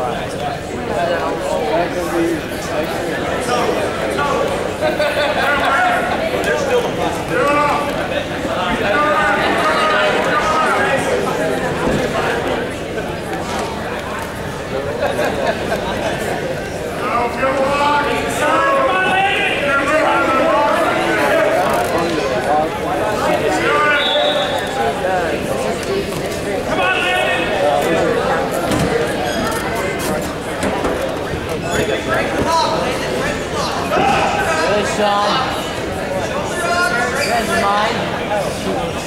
Right. That's mine.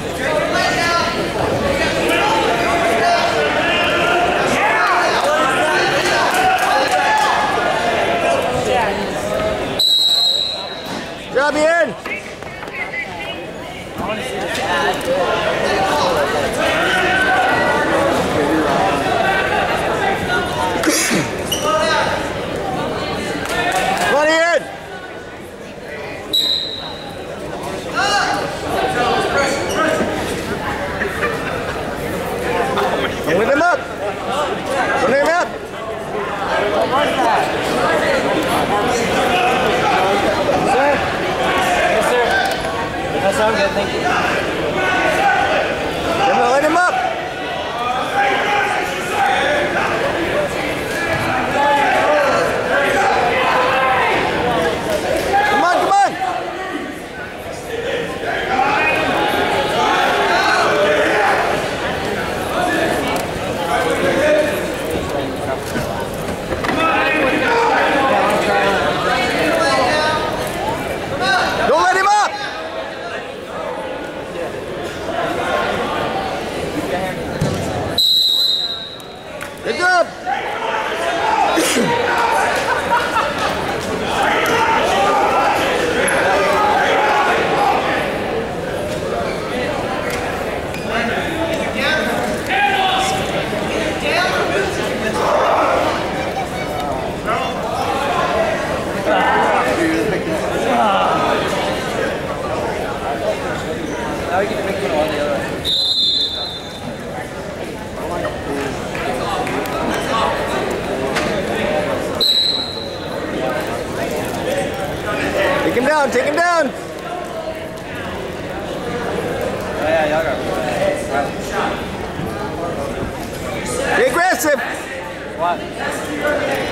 down, take him down. Be aggressive. What?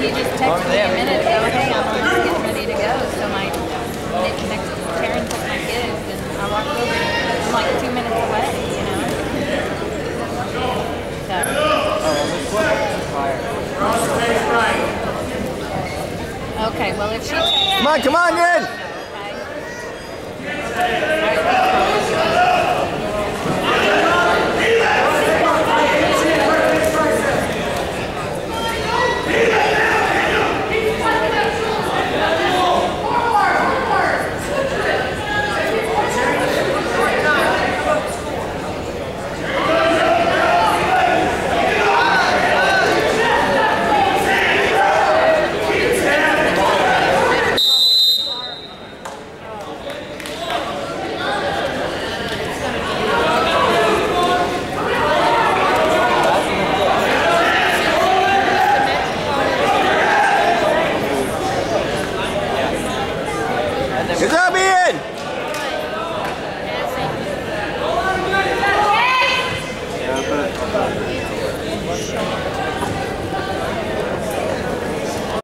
he just texted me a minute ago, hey, I'm getting ready to go. So my next connected took my kids, and I walked over. I'm like two minutes away, you know. So. Okay, well, if she takes... Come on, come on, Ned! in.